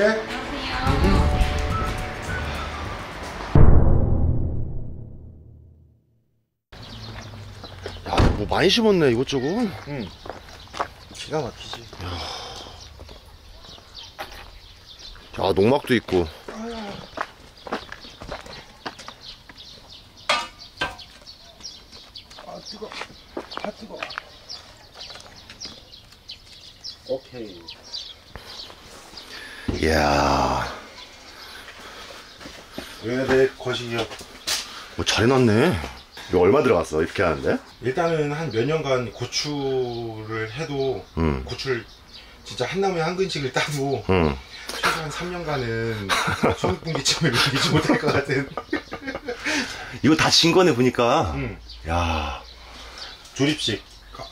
갈게. 야, 뭐 많이 심었네, 이것저것. 응. 기가 막히지. 야, 농막도 있고. 아 뜨거. 아 뜨거. 오케이. 이야, 얘네 거시기요. 뭐 잘 해놨네. 이거 얼마 들어갔어, 이렇게 하는데? 일단은 한 몇 년간 고추를 해도 음. 고추를 진짜 한 나무에 한 근씩을 따도 응. 최소한 3년간은 손분기점을 이기지 못할 것 같은. 이거 다 진 거네, 보니까. 음. 야, 조립식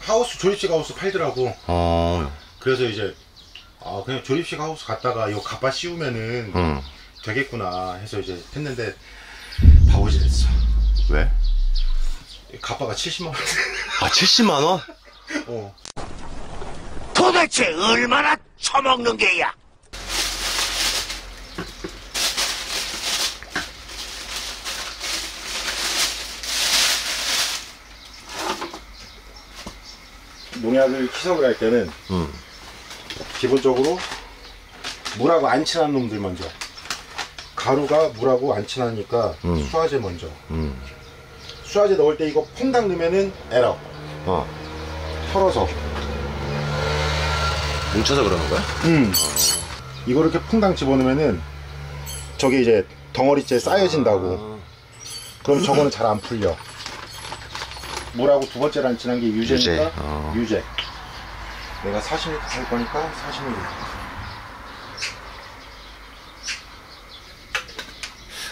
하우스 조립식 하우스 팔더라고. 어, 그래서 이제 아 그냥 조립식 하우스 갔다가 이거 가빠 씌우면은 응. 되겠구나 해서 이제 했는데 바보짓 했어. 왜? 가빠가 70만 원. 아, 70만 원? 어. 도대체 얼마나 처먹는 게야? 농약을 희석을 할 때는 응. 기본적으로 물하고 안 친한 놈들 먼저. 가루가 물하고 안 친하니까 음. 수화제 먼저. 응. 수화제 넣을 때 이거 퐁당 넣으면은 에러. 어. 털어서. 뭉쳐서 그러는 거야? 음. 이거 이렇게 퐁당 집어넣으면은 저게 이제 덩어리째 쌓여진다고. 그럼 저거는 잘 안 풀려. 물하고 두 번째로 안 친한 게 유제니까 유제, 어. 유제. 내가 40리터 할 거니까 40ml.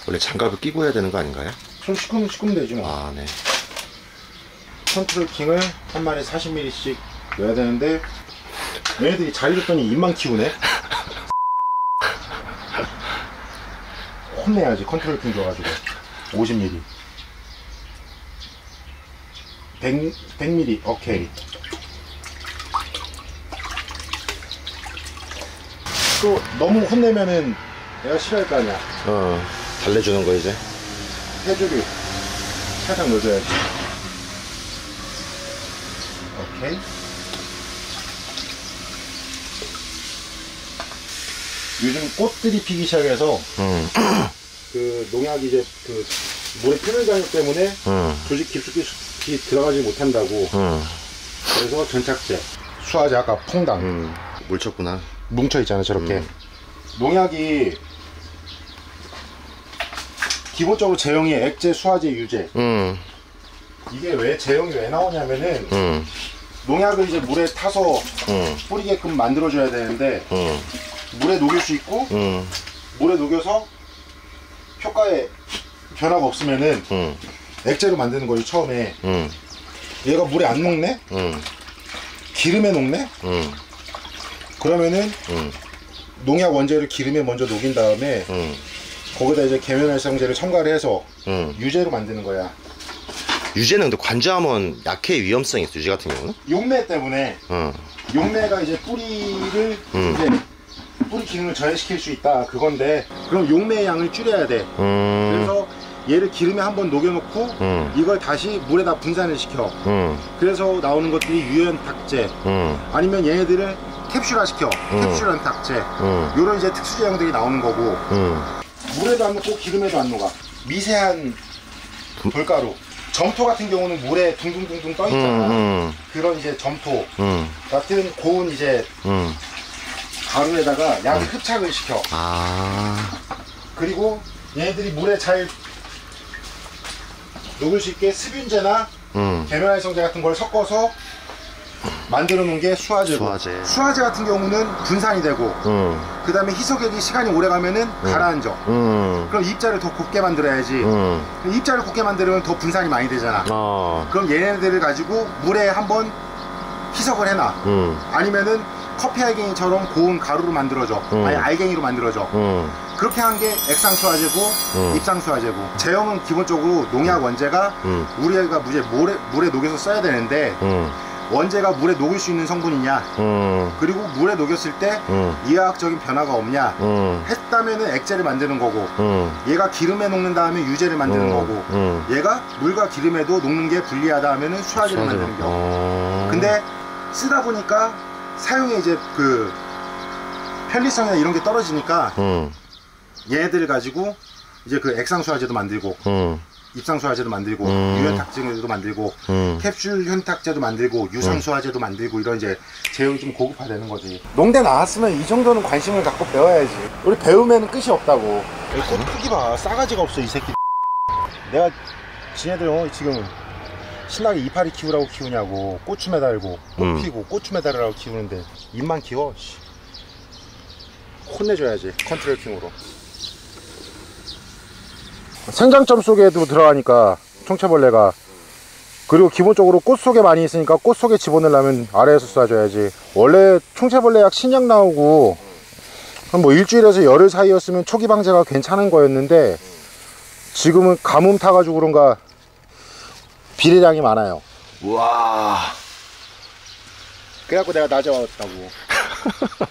원래 장갑을 끼고 해야 되는 거 아닌가요? 손 씻으면 씻으면 되지 뭐. 아, 네. 컨트롤 킹을 한 말에 40ml씩 넣어야 되는데 얘네들이 잘 잃었더니 입만 키우네. 혼내야지 컨트롤 킹 줘가지고 50ml. 100, 100ml 오케이. 또 너무 혼내면은 내가 싫어할 거 아니야. 어, 달래주는 거 이제. 해조류 살짝 넣어줘야지. 오케이. 요즘 꽃들이 피기 시작해서 응. 그 농약이 이제 그 물의 표면 장력 때문에 응. 조직 깊숙이 들어가지 못한다고 응. 그래서 전착제 수화제 아까 퐁당 응. 물 쳤구나. 뭉쳐 있잖아 저렇게 음. 농약이 기본적으로 제형이 액제 수화제 유제 응. 이게 왜 제형이 왜 나오냐면은 응. 농약을 이제 물에 타서 응. 뿌리게끔 만들어줘야 되는데 응. 물에 녹일 수 있고 응. 물에 녹여서 효과에 변화가 없으면은 응. 액제로 만드는 거예요 처음에 응. 얘가 물에 안 녹네? 응. 기름에 녹네? 응. 그러면은 응. 농약 원재를 기름에 먼저 녹인 다음에 응. 거기다 이제 계면활성제를 첨가를 해서 응. 유제로 만드는 거야 유제는 근데 관자하면 약해 위험성이 있어, 유제 같은 경우는? 용매 때문에 응. 용매가 이제 뿌리를 음. 이제 뿌리 기능을 저해시킬 수 있다 그건데 그럼 용매의 양을 줄여야 돼 음. 그래서 얘를 기름에 한번 녹여놓고 음. 이걸 다시 물에다 분산을 시켜 응. 그래서 나오는 것들이 유연탁제 응. 아니면 얘네들을 캡슐화 시켜 음. 캡슐한 탁제 응. 이런 이제 특수 제형들이 나오는 거고 응. 물에도 안 녹고 기름에도 안 녹아 미세한 돌가루 점토 같은 경우는 물에 둥둥둥둥 떠 있잖아 응. 그런 이제 점토 응. 같은 고운 이제 응. 가루에다가 약 흡착을 시켜 아. 그리고 얘네들이 물에 잘 녹을 수 있게 습윤제나 응. 계면활성제 같은 걸 섞어서 만들어 놓은 게 수화제고 수화제. 수화제 같은 경우는 분산이 되고 응. 그 다음에 희석액이 시간이 오래 가면은 가라앉아 응. 그럼 입자를 더 곱게 만들어야지 응. 그럼 입자를 곱게 만들면 더 분산이 많이 되잖아 어. 그럼 얘네들을 가지고 물에 한번 희석을 해놔 응. 아니면은 커피 알갱이처럼 고운 가루로 만들어줘 음. 아니 알갱이로 만들어줘 응. 그렇게 한 게 액상수화제고 음. 입상수화제고 제형은 기본적으로 농약 원재가 음. 우리가 무제 물에, 물에 녹여서 써야 되는데 응. 원재가 물에 녹일 수 있는 성분이냐? 음, 그리고 물에 녹였을 때 음, 이화학적인 변화가 없냐? 음, 했다면은 액체를 만드는 거고 음, 얘가 기름에 녹는 다음에 유제를 만드는 음, 거고 음. 얘가 물과 기름에도 녹는 게 불리하다 하면은 수화제를 만드는 거 어. 근데 쓰다 보니까 사용에 이제 그 편리성이나 이런 게 떨어지니까 음, 얘네들을 가지고 이제 그 액상수화제도 만들고 음, 입상수화제도 만들고 음. 유연탁제도 만들고 음. 캡슐 현탁제도 만들고 유상수화제도 만들고 이런 이제 제형이 좀 고급화되는 거지. 농대 나왔으면 이 정도는 관심을 갖고 배워야지. 우리 배우면 끝이 없다고. 꽃 크기 봐. 싸가지가 없어 이 새끼. 내가 지네들 어, 지금 신나게 이파리 키우라고 키우냐고. 고추 매달고 꽃 음. 피고 고추 매달으라고 키우는데 입만 키워 씨. 혼내줘야지 컨트롤킹으로 생장점 속에도 들어가니까 총체벌레가 그리고 기본적으로 꽃 속에 많이 있으니까 꽃 속에 집어넣으려면 아래에서 쏴줘야지. 원래 총체벌레 약 신약 나오고 한 뭐 일주일에서 열흘 사이였으면 초기 방제가 괜찮은 거였는데 지금은 가뭄 타가지고 그런가 비례량이 많아요. 우와. 그래갖고 내가 낮에 왔다고.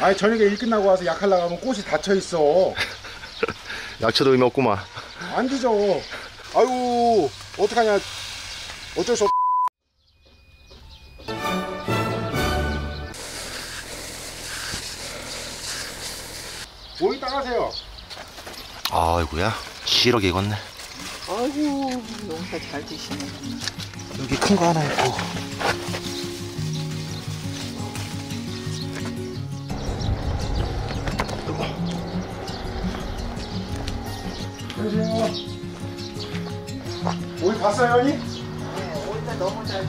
아니 저녁에 일 끝나고 와서 약 하려고 하면 꽃이 닫혀있어 약초도 의미 없구만. 안 뒤져. 아유, 어떡하냐. 어쩔 수 없. 오이 따가세요. 아이고야. 시럽게 익었네. 아이고 농사 잘 드시네. 여기 큰 거 하나 있고. 안녕하세요. 오이 봤어요, 언니? 네, 오이가 너무 잘.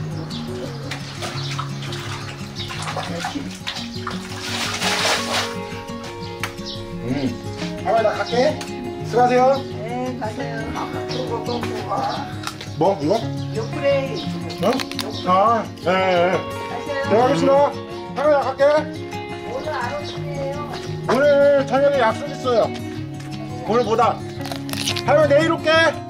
응. 할머니 나 갈게. 수고하세요. 네, 가세요. 그거. 뭐, 이거? 요프레 어? 아, 네, 네. 가세요. 들어가겠습니다. 할머니 나 갈게. 오늘 안 오시네요. 오늘 저녁에 약속 있어요. 오늘 뭐다? 할머니 내일 올게.